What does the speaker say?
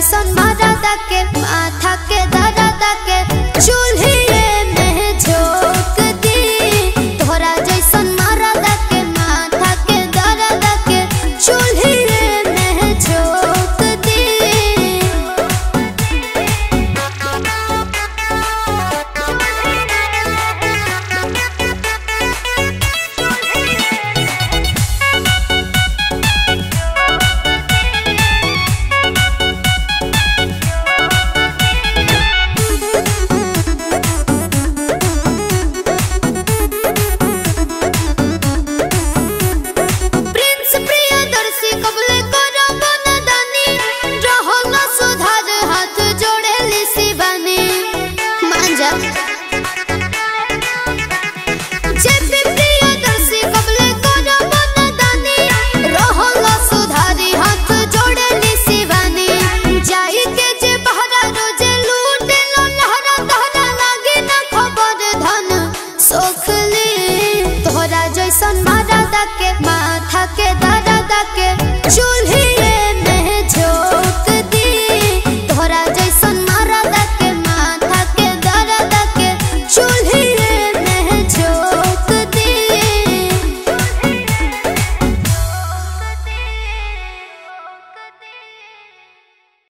कबले रोगली तोहरा के माथा